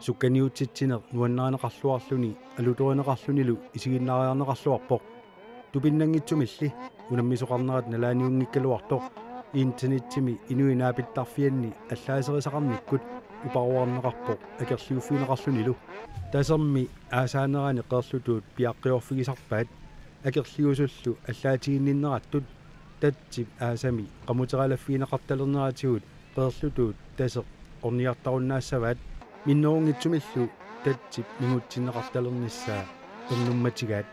сукканиутситсинер нуаннаанеқарлуарлуни алуторинеқарлунилу исигиннариарнеқарлуарпоқ тупиннангитсумилли унаммисоқарнерат налааниунгиккалуартоқ интернетсими инуинаапиттарфианни аллаасерисақарниккут упаруарнеқарпоқ акерлиуффинеқарлунилу тасерми аасаанерани қерлутуут пиаққиорфигисарпаат акерлиусуллу аллаатигинниннераттут татсип аасами qamuteraalaффинеқарталернератигут перлутуут тасеқ орниартаруннаассаваат миннерунгитсумиллу татсип мигутсиннеқарталерниссаа эрнумматигаат